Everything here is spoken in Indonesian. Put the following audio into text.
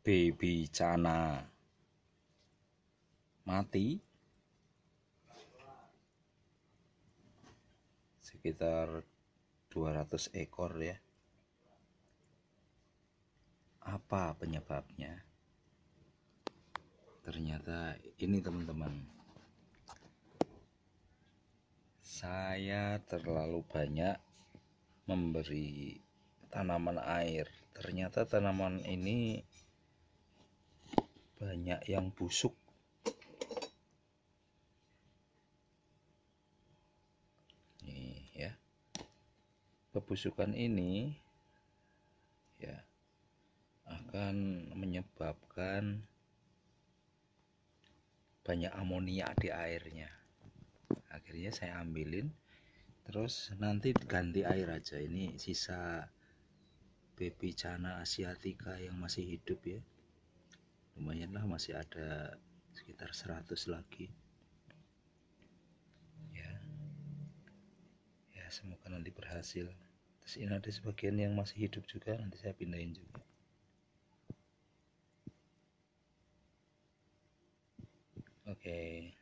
baby cana mati. Sekitar 200 ekor ya. Apa penyebabnya? Ternyata ini teman-teman. Saya terlalu banyak memberi tanaman air. Ternyata tanaman ini banyak yang busuk. Nih ya. Kebusukan ini ya akan menyebabkan banyak amonia di airnya. Akhirnya saya ambilin terus nanti ganti air aja. Ini sisa baby cana asiatica yang masih hidup ya lumayan lah masih ada sekitar 100 lagi. Ya. Ya semoga nanti berhasil. Terus ini ada sebagian yang masih hidup juga nanti saya pindahin juga. Oke. okay.